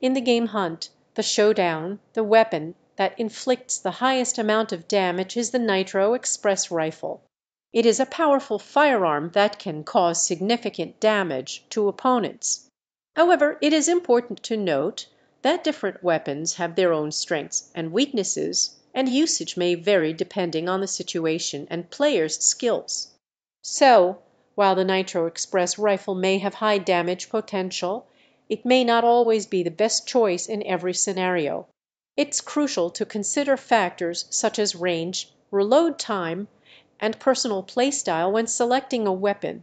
in the game hunt, the showdown, the weapon that inflicts the highest amount of damage is the nitro express rifle. It is a powerful firearm that can cause significant damage to opponents. However, it is important to note that different weapons have their own strengths and weaknesses, and usage may vary depending on the situation and player's skills. So, while the nitro express rifle may have high damage potential, it may not always be the best choice in every scenario. It's crucial to consider factors such as range, reload time, and personal playstyle when selecting a weapon.